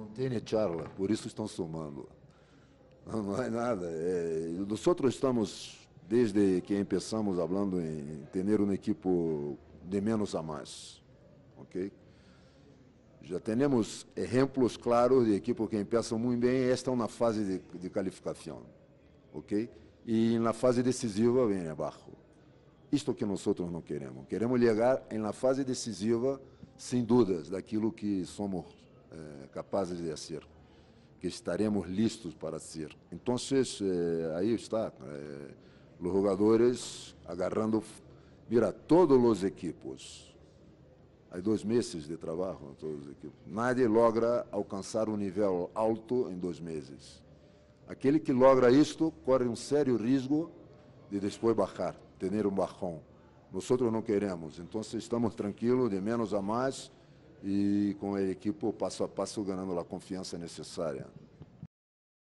Não tem charla, por isso estão somando. Não, é nada. É, nós estamos, desde que começamos falando em ter um equipo de menos a mais. Ok? Já temos exemplos claros de equipes que começam muito bem e estão na fase de, de qualificação. Ok? E na fase decisiva vem abaixo. Isto que nós não queremos. Queremos chegar na fase decisiva, sem dúvidas, daquilo que somos eh, capazes de ser, que estaremos listos para ser. Então, eh, aí está, eh, os jogadores agarrando, mira, todos os equipos, há dois meses de trabalho, todos os equipos, nadie logra alcançar um nível alto em dois meses. Aquele que logra isto corre um sério risco de depois baixar ter um bajão. Nós não queremos, então estamos tranquilos, de menos a mais, e com a equipe passo a passo ganhando a confiança necessária.